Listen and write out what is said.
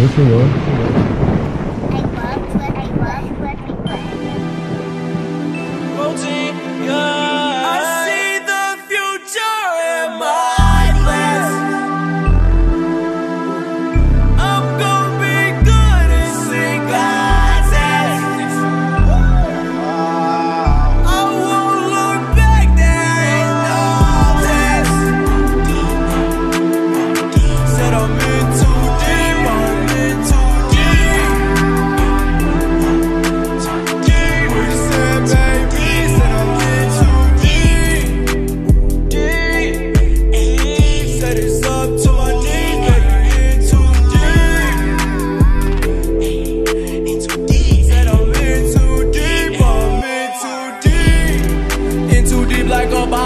Sim, senhor. like a